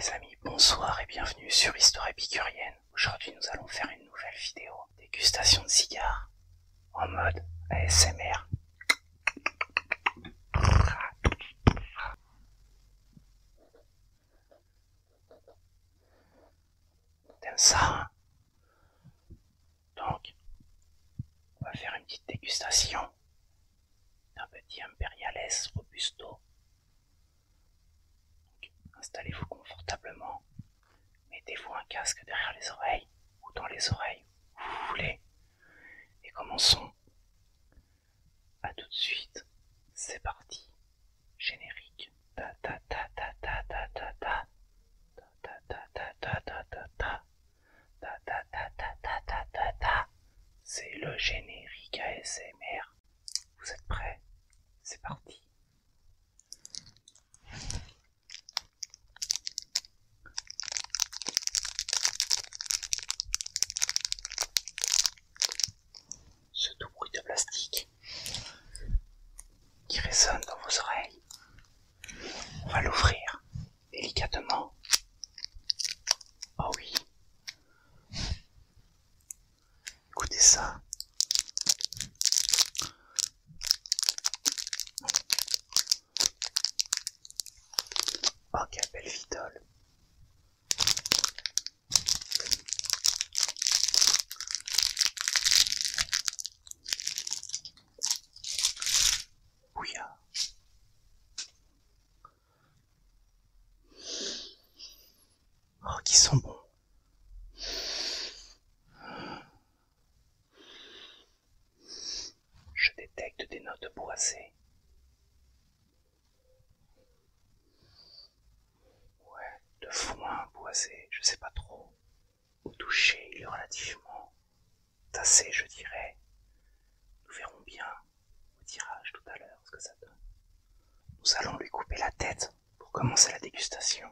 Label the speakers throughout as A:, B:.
A: Les amis, bonsoir et bienvenue sur Histoire épicurienne. Aujourd'hui, nous allons faire une nouvelle vidéo dégustation de cigares en mode ASMR. T'aimes ça hein? Donc, on va faire une petite dégustation d'un petit Imperiales Robusto. Installez-vous confortablement, mettez-vous un casque derrière les oreilles ou dans les oreilles où vous voulez et commençons. À tout de suite, c'est parti. Ça. Oh, quelle belle vitole. Ouais, de foin boisé, je sais pas trop. Au toucher, il est relativement tassé, je dirais. Nous verrons bien au tirage tout à l'heure ce que ça donne. Nous allons lui couper la tête pour commencer la dégustation.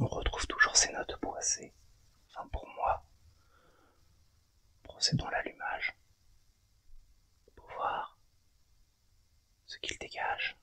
A: On retrouve toujours ces notes boisées. Enfin pour moi. Procédons à l'allumage. Pour voir ce qu'il dégage.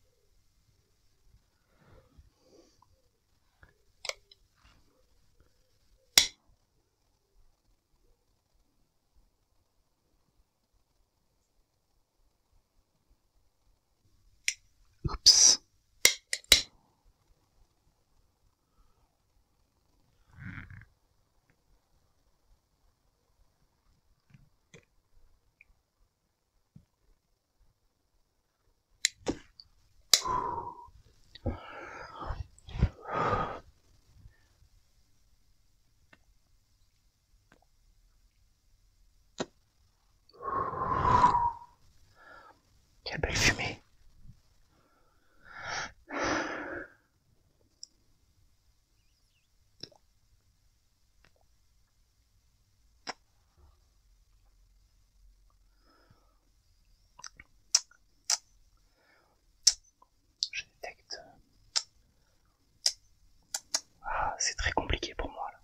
A: C'est très compliqué pour moi là.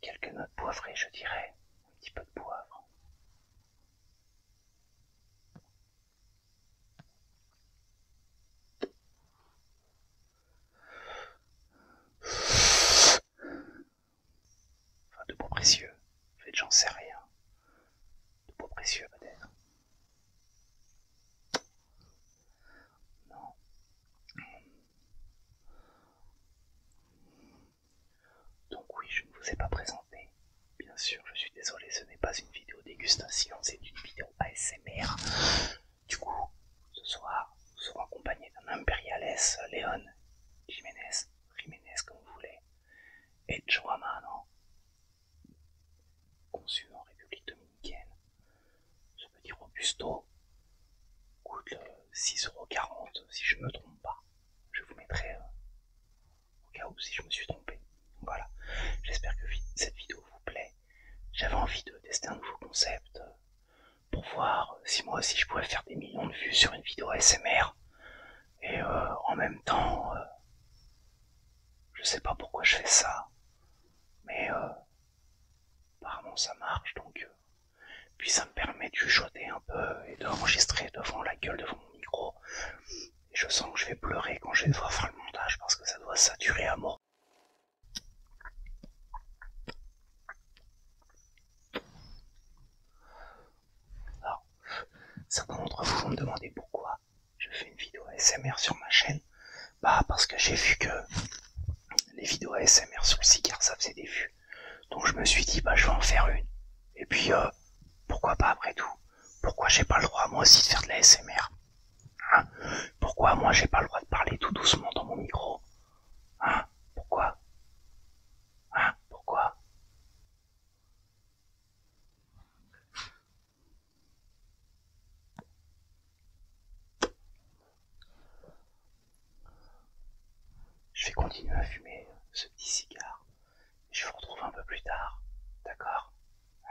A: Quelques notes poivrées, je dirais. Un petit peu de poivre. Enfin, de beaux précieux. En j'en sais rien. De beaux précieux, vous ai pas présenté. Bien sûr, je suis désolé, ce n'est pas une vidéo dégustation, c'est une vidéo ASMR. Du coup, ce soir, nous serons accompagnés d'un Imperiales Léon Jiménez, Jiménez comme vous voulez, et Joamano, conçu en République Dominicaine, Robusto coûte 6,40€ si je me trompe pas. Je vous mettrai euh, au cas où si je me suis trompé. Voilà. J'espère que cette vidéo vous plaît. J'avais envie de tester un nouveau concept euh, pour si moi aussi je pouvais faire des millions de vues sur une vidéo SMR. Et euh, en même temps, je sais pas pourquoi je fais ça, mais apparemment ça marche donc. puis ça me permet de chuchoter un peu et d'enregistrer devant la gueule, devant mon micro. Et je sens que je vais pleurer quand je vais devoir faire le montage parce que ça doit saturer à mort. Alors, certains vous me demander pourquoi je fais une vidéo ASMR sur ma chaîne. Bah parce que j'ai vu que les vidéos ASMR sur le cigare ça faisait des vues. Donc je me suis dit bah je vais en faire une. Et puis euh, pourquoi pas après tout? Pourquoi j'ai pas le droit moi aussi de faire de la SMR hein? Pourquoi moi j'ai pas le droit de parler tout doucement dans mon micro Hein Pourquoi Hein Pourquoi À fumer ce petit cigare. Je vous retrouve un peu plus tard. D'accord?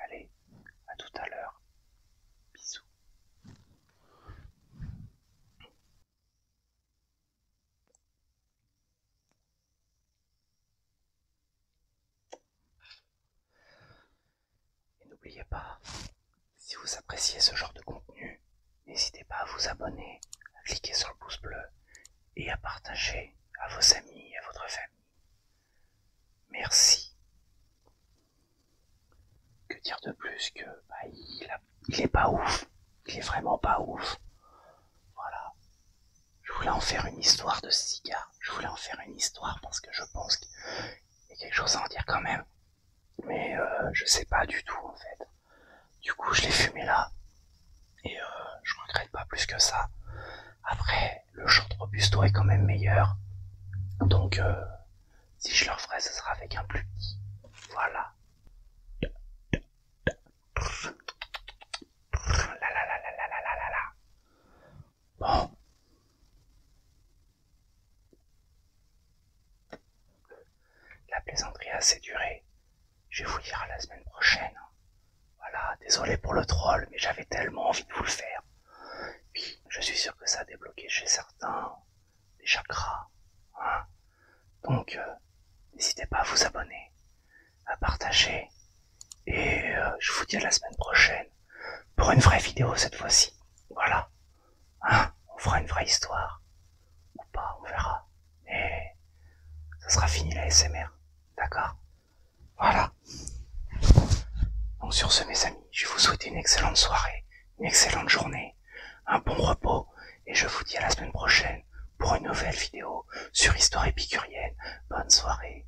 A: Allez, à tout à l'heure. Bisous. Et n'oubliez pas, si vous appréciez ce genre de contenu, n'hésitez pas à vous abonner, à cliquer sur le pouce bleu et à partager à vos amis et à votre famille. Que dire de plus que bah, il, est pas ouf. Il est vraiment pas ouf. Voilà. Je voulais en faire une histoire de cigare. Je voulais en faire une histoire parce que je pense qu'il y a quelque chose à en dire quand même. Mais euh, je sais pas du tout en fait. Du coup, je l'ai fumé là. Et euh, je regrette pas plus que ça. Après, le chant de Robusto est quand même meilleur. Donc, euh, si je le ferai, ce sera avec un plus petit. Voilà. La plaisanterie a assez duré. Je vais vous dire à la semaine prochaine. Voilà, désolé pour le troll, mais j'avais tellement envie de vous le faire. Oui, je suis sûr que ça a débloqué chez certains des chakras. Hein Donc, euh, n'hésitez pas à vous abonner, à partager. Et euh, je vous dis à la semaine prochaine pour une vraie vidéo cette fois-ci. Voilà. Hein on fera une vraie histoire. Ou pas, on verra. Mais ça sera fini la SMR. D'accord? Voilà. Donc sur ce mes amis, je vous souhaiter une excellente soirée, une excellente journée, un bon repos, et je vous dis à la semaine prochaine pour une nouvelle vidéo sur Histoire épicurienne. Bonne soirée.